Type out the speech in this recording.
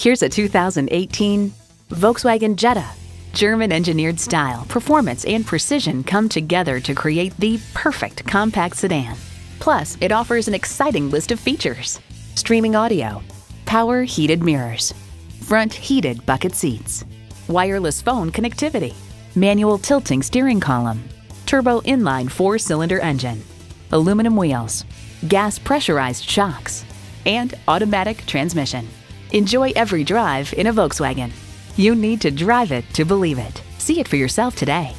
Here's a 2018 Volkswagen Jetta. German engineered style, performance, and precision come together to create the perfect compact sedan. Plus, it offers an exciting list of features streaming audio, power heated mirrors, front heated bucket seats, wireless phone connectivity, manual tilting steering column, turbo inline four cylinder engine, aluminum wheels, gas pressurized shocks, and automatic transmission. Enjoy every drive in a Volkswagen. You need to drive it to believe it. See it for yourself today.